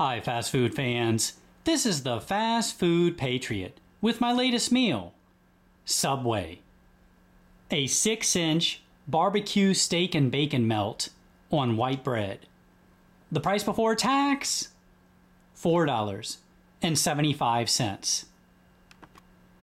Hi, fast food fans. This is the Fast Food Patriot with my latest meal Subway. A 6 inch barbecue steak and bacon melt on white bread. The price before tax? $4.75.